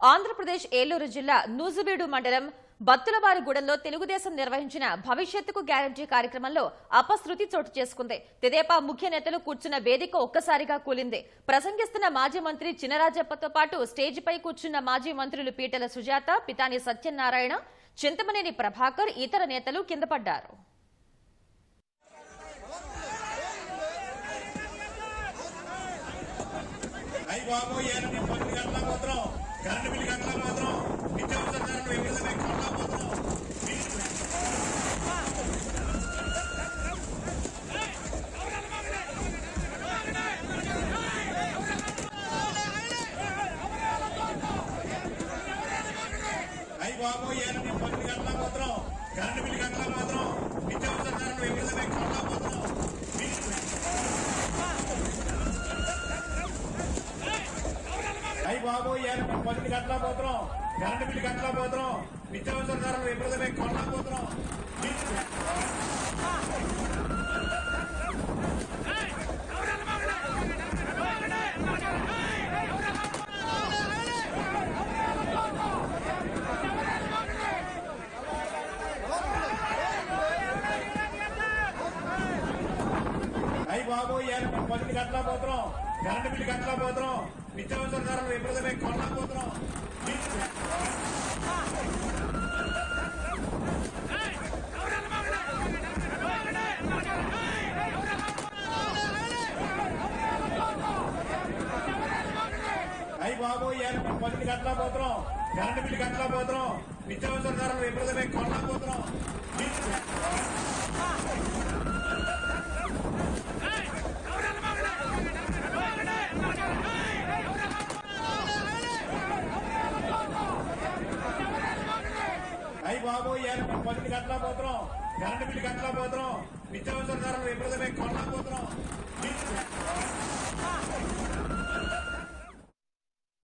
ఆంధ్రప్రదేశ్ ఏలూరు జిల్లా నూజువీడు మండలం బత్తులవారిగూడెంలో తెలుగుదేశం నిర్వహించిన భవిష్యత్తుకు గ్యారంటీ కార్యక్రమంలో అపశృతి చోటు చేసుకుంది. తెదేపా ముఖ్య నేతలు కూర్చున్న వేదిక ఒక్కసారిగా కూలింది. ప్రసంగిస్తున్న మాజీ మంత్రి చినరాజప్పతో పాటు స్టేజిపై కూర్చున్న మాజీ మంత్రులు పీటల సుజాత పితాని సత్యనారాయణ చింతమనేని ప్రభాకర్ ఇతర నేతలు కిందపడ్డారు బాబు ఏడు పది గంటల మాత్రం కరెంటు బిల్లు గంటల మాత్రం నిత్యావసర ధరలు ఎగురుతున్నాయి కళ్ళ మాత్రం అయ్యి బాబు ఏడు పది గంటల మాత్రం కరెంటు బిల్లు గంటల మాత్రం నిత్యావసర ధరలు ఎగురుతున్నాయి కళ్ళ మాత్రం అయ్యి బాబు ఏడు పది గంటల మాత్రం కరెంటు బిల్లు గంటల మాత్రం నిత్యావసర ధరలు ఎగురుతున్నాయి కళ్ళ మాత్రం బాబు ఏడు పది కట్టలా మాత్రం కరెంటు బిల్లు కట్టలా పోతున్నాం. నిత్యావసర ధరలు ఎగురుతున్నాయి కళ్ళ పోతున్నాం అయ్యి బాబు ఏడు పది కట్టలా మాత్రం కరెంటు బిల్లు కట్టలా పోతున్నాం. నిత్యావసర ధరలు ఎగురుతున్నాయి కళ్ళ పోతున్నాం అయ్యి బాబు ఏడు పది గంటల మాత్రం కరెంటు బిల్లు గంటల మాత్రం నిత్యావసర ధరలు ఎగురుతున్నాయి కళ్ళ పోతున్నాం.